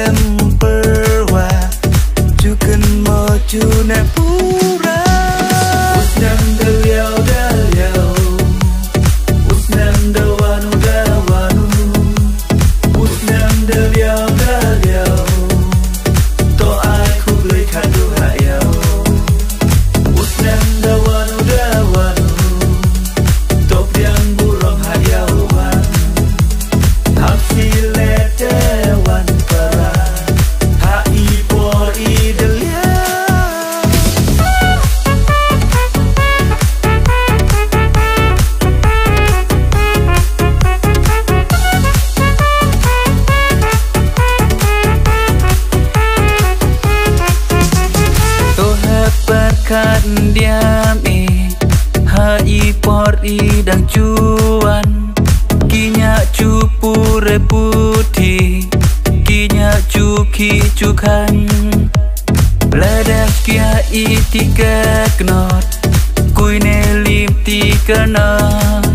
Temperwa Juken mo Junepura Udang diami Hai por idang cuan Kinya cupu reputi Kinya cuki cukan. Ledas kia itika knot Kuine lim tika not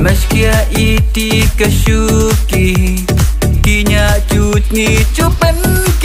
Meskia itika syuki Kinya cut ni cupan ki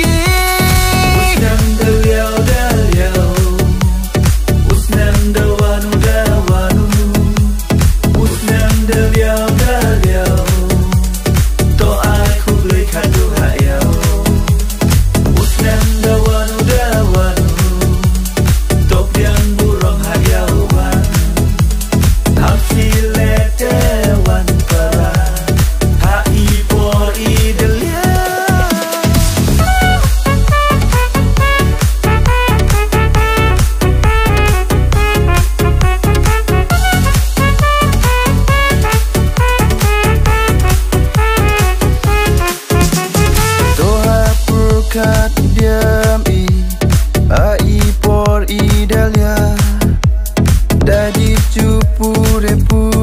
पूरे पूरे